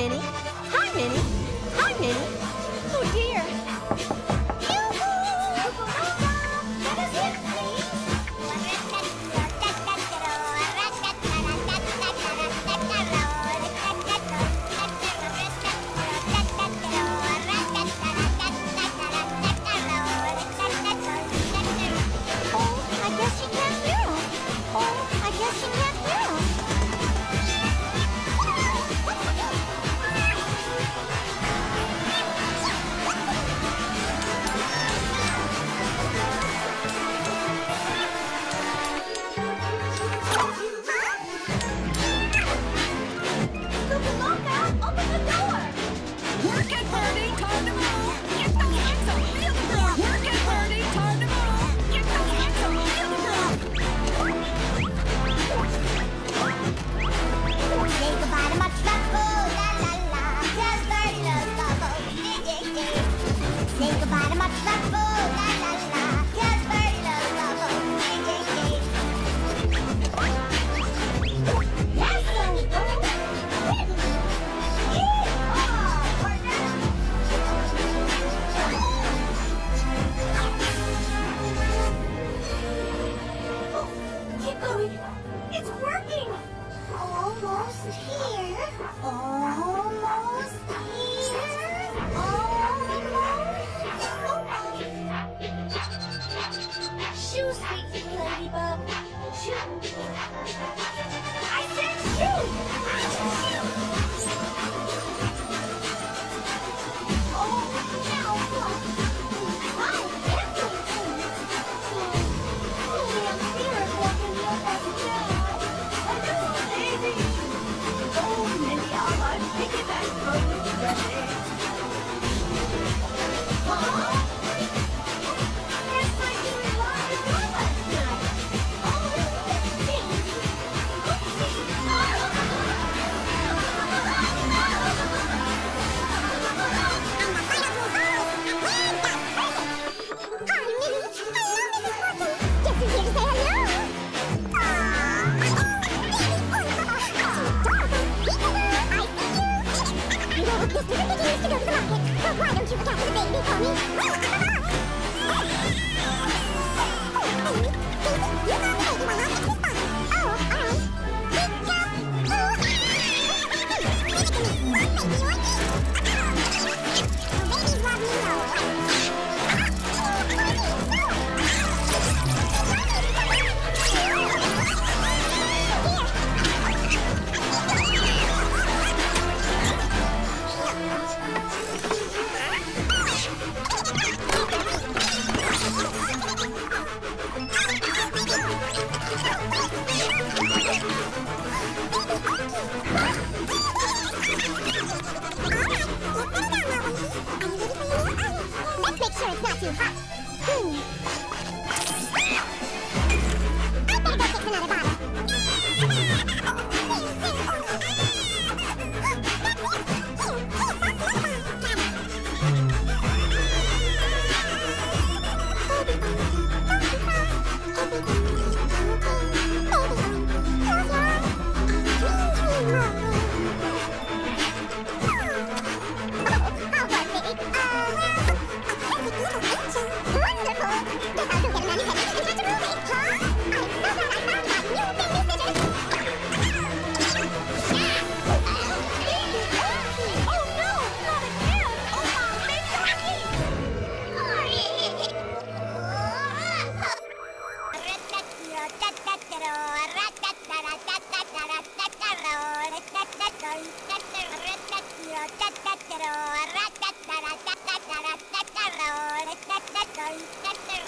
Penny. Why don't you look after the baby for me? Matthew. Hot. Hmm. I'll take that another bottle.